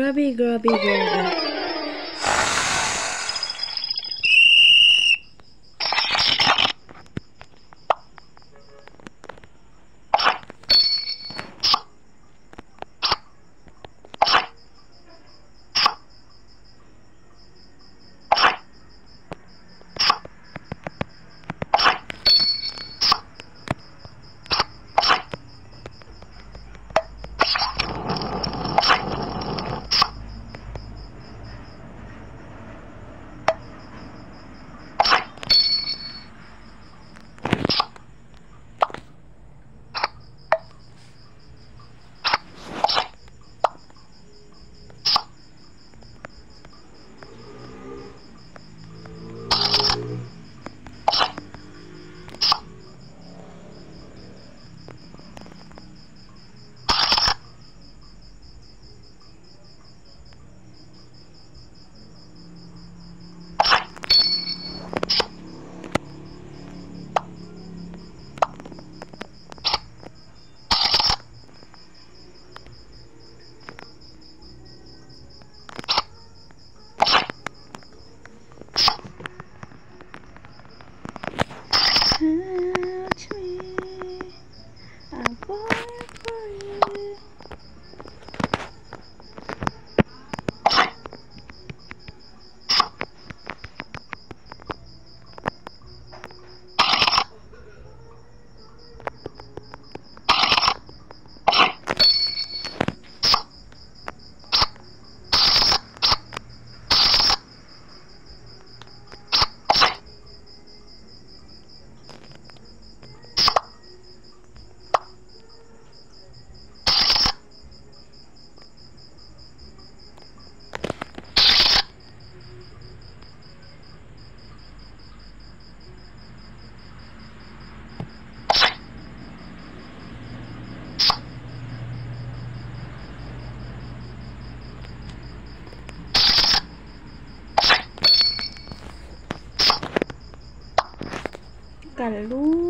grubby grubby grubby. busca luz.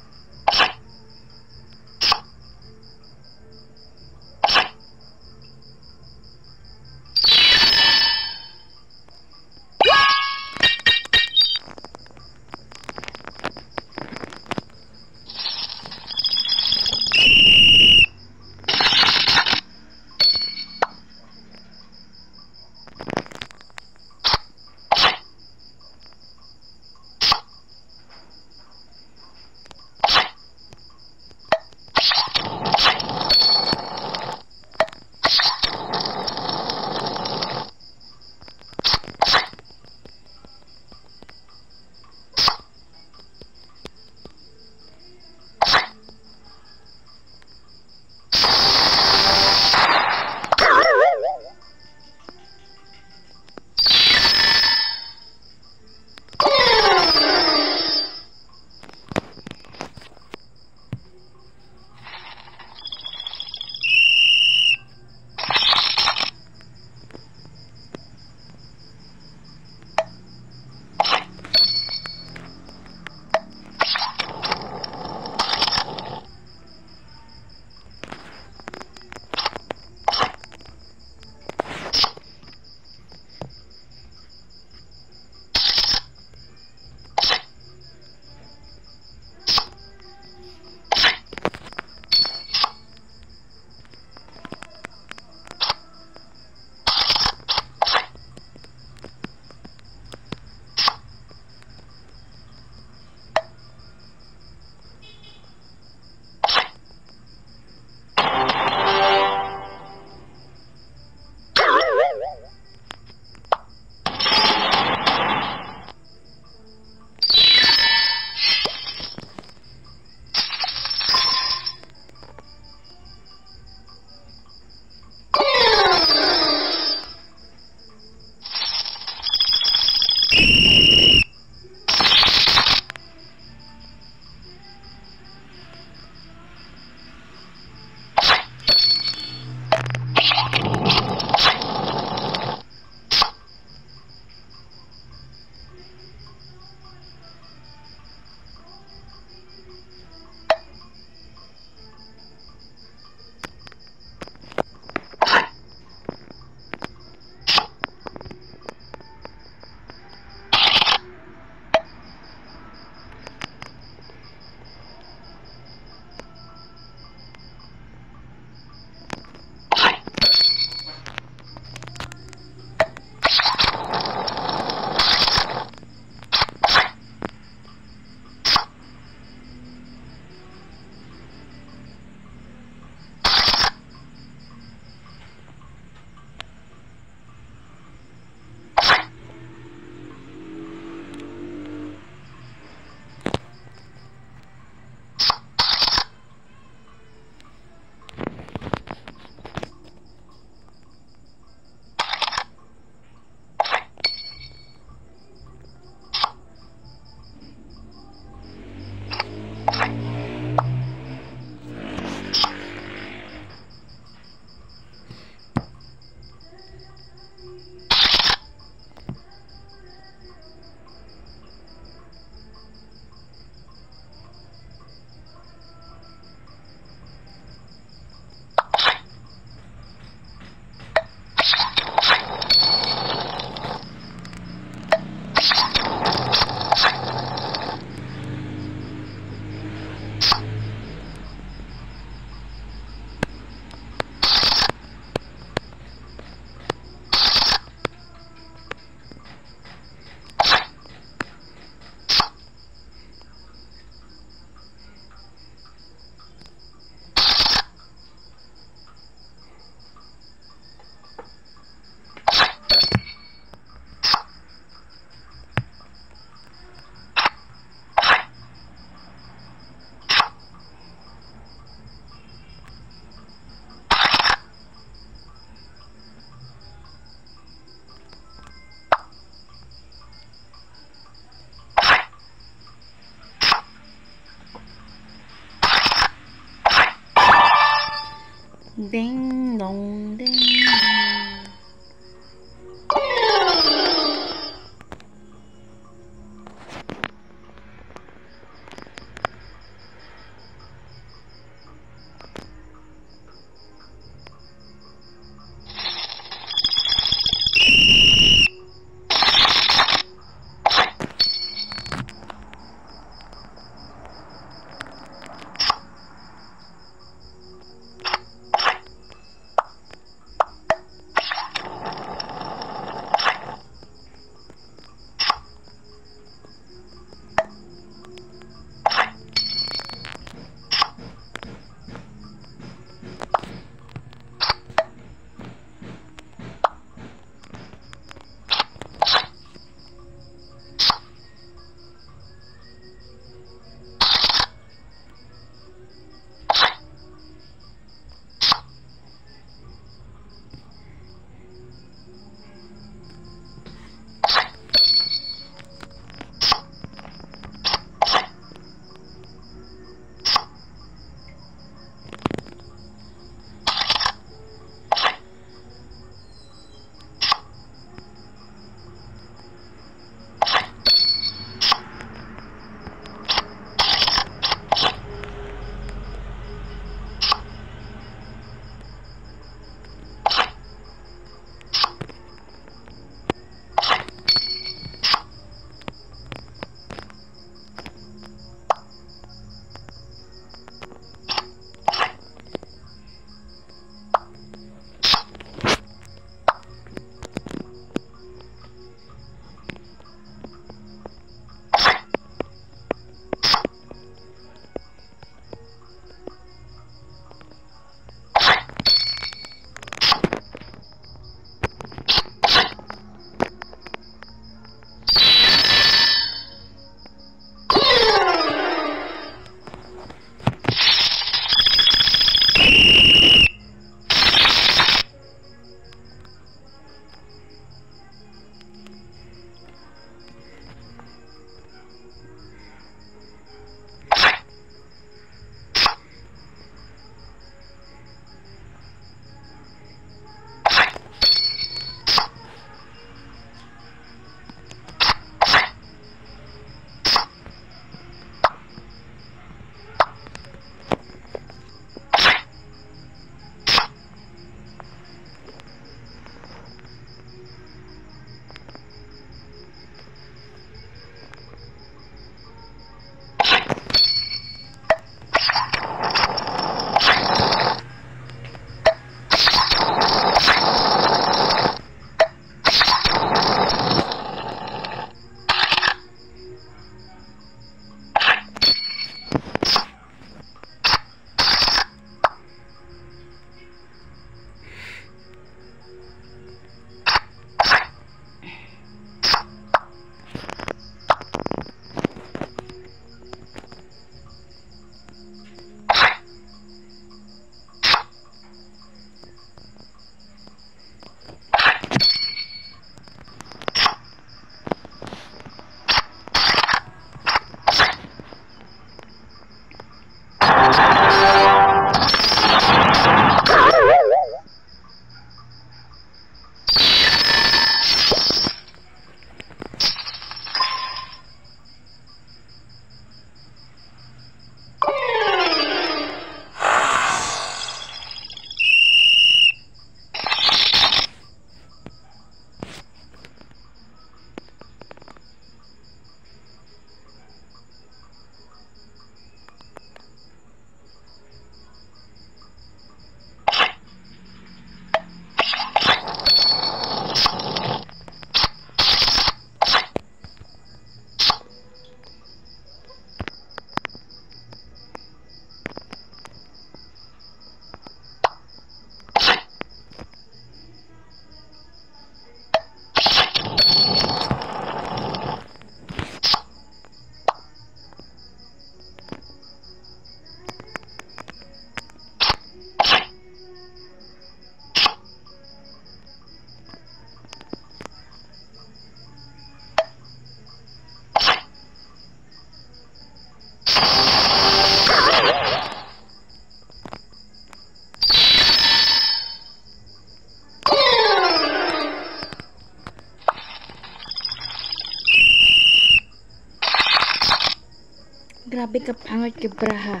Grabe ka pangat ka braha.